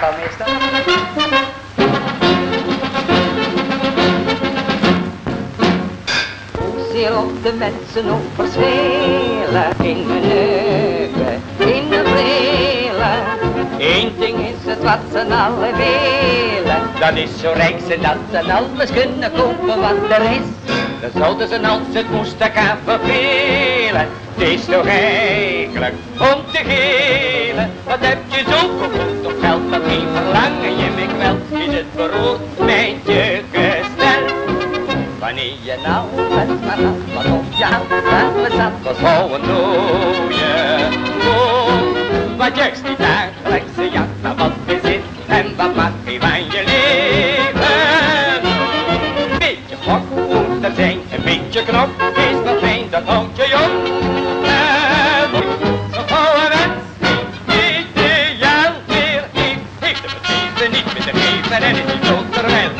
kapelmeester. Hoezeer op de mensen overschelen in hun neuken, in de brillen. Eén ding is het wat ze alle willen, dat is zo rijk zijn dat ze alles kunnen kopen wat er is. Dan zouden ze als het moest gaan vervelen. Het is toch eigenlijk om te gelen. Wat heb je zo beroert mijn je gestel. Wanneer je nou met mijn hand wat op je hand laat me zat, we zouden dooien. Wat juist die dagelijkse jacht, maar wat je zit en wat maakt je van je leven? Beetje gok moet er zijn, een beetje knop is dat fijn, dat houdt je jong. Zo gauw een mens, ideaal weer in, heeft de precieze niet met de Serenity, no serenity.